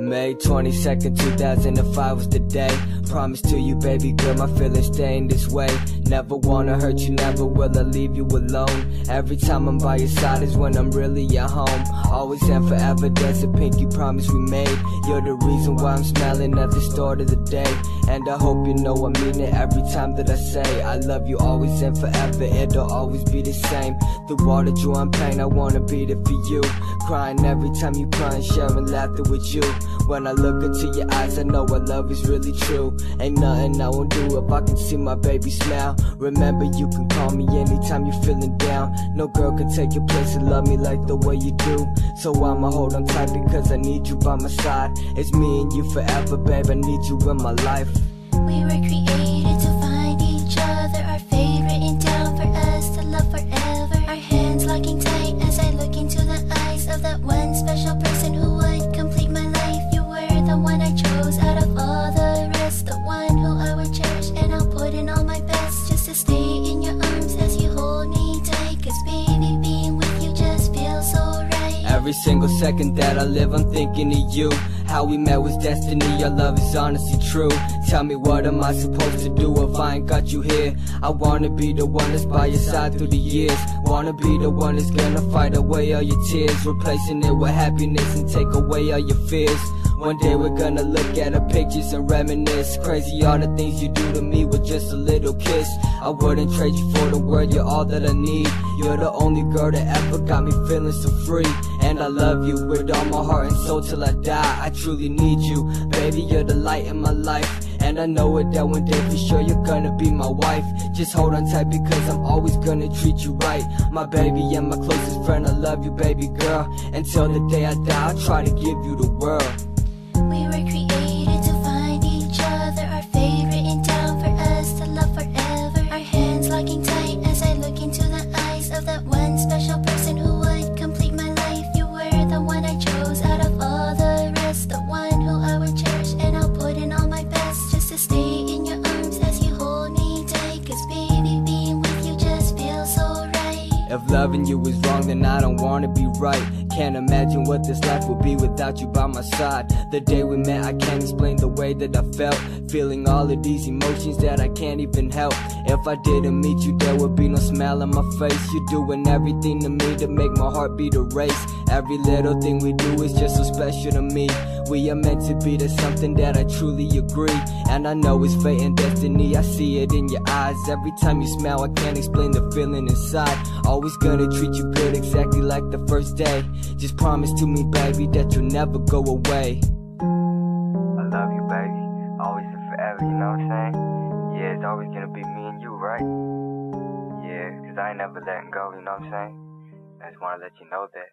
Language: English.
May 22nd, 2005 was the day. Promise to you, baby girl, my feelings staying this way. Never wanna hurt you, never will I leave you alone. Every time I'm by your side is when I'm really at home. Always and forever, that's a pinky promise we made. You're the reason why I'm smiling at the start of the day. And I hope you know I mean it every time that I say I love you always and forever, it'll always be the same. The water, joy, and pain, I wanna be there for you. Crying every time you cry sharing laughter with you. When I look into your eyes, I know our love is really true. Ain't nothing I won't do if I can see my baby smile. Remember, you can call me anytime you're feeling down. No girl can take your place and love me like the way you do. So I'ma hold on tight because I need you by my side. It's me and you forever, babe. I need you in my life. We were Every single second that I live, I'm thinking of you. How we met was destiny, our love is honestly true. Tell me what am I supposed to do if I ain't got you here? I wanna be the one that's by your side through the years. Wanna be the one that's gonna fight away all your tears, replacing it with happiness and take away all your fears. One day we're gonna look at our pictures and reminisce. Crazy all the things you do to me with just a little kiss. I wouldn't trade you for the world, you're all that I need. You're the only girl that ever got me feeling so free. And I love you with all my heart and soul till I die. I truly need you, baby. You're the light in my life. And I know it that one day for sure you're gonna be my wife. Just hold on tight because I'm always gonna treat you right. My baby and my closest friend, I love you, baby girl. Until the day I die, I'll try to give you the world. We If loving you is wrong, then I don't wanna be right. Can't imagine what this life would be without you by my side. The day we met, I can't explain the way that I felt. Feeling all of these emotions that I can't even help. If I didn't meet you, there would be no smile on my face. You're doing everything to me to make my heart beat a race. Every little thing we do is just so special to me. We are meant to be, there's something that I truly agree. And I know it's fate and destiny, I see it in your eyes. Every time you smile, I can't explain the feeling inside. Always gonna treat you good, exactly like the first day. Just promise to me, baby, that you'll never go away. I love you, baby. Always and forever, you know what I'm saying? Yeah, it's always gonna be me and you, right? Yeah, cause I ain't never letting go, you know what I'm saying? I just wanna let you know that.